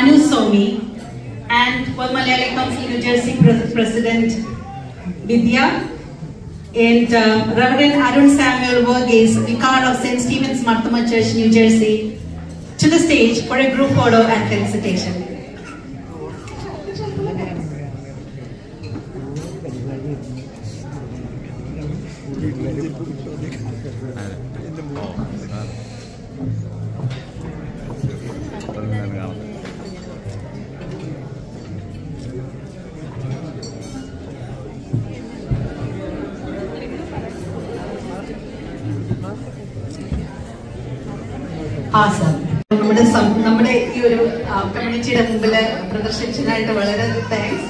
Anu Somi, and World Malayali Council New Jersey Pres- Vidya, and uh, Reverend Arun Samuel Verghese, Vicar of St. Stephen's Marthoma Church, New Jersey, to the stage for a group photo and felicitation. Awesome. നമ്മുടെ സം- നമ്മുടെ ഈ ഒരു കമ്മ്യൂണിറ്റിയുടെ മുമ്പിൽ പ്രദർശിച്ചതിനായിട്ട് വളരെ thanks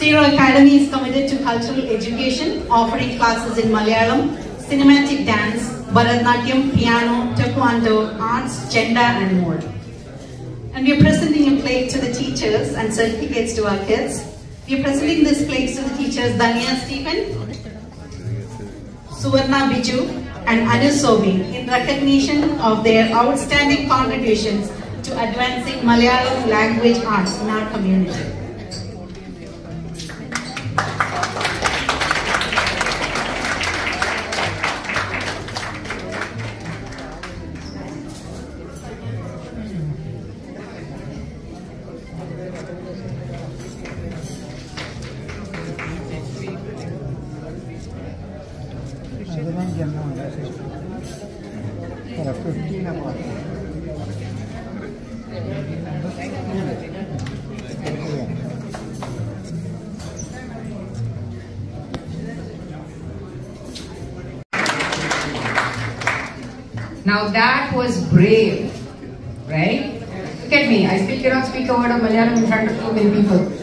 Zero Academy is committed to cultural education, offering classes in Malayalam, cinematic dance, Bharatanatyam, piano, taekwondo, arts, gender, and more. And we are presenting a plate to the teachers and certificates to our kids. We are presenting this plate to the teachers Dania Stephen, Suvarna Biju, and Anu Sobi in recognition of their outstanding contributions to advancing Malayalam language arts in our community. Yeah, 15. Now that was brave, right? Look at me, I still cannot speak a word of Malayalam in front of so many people.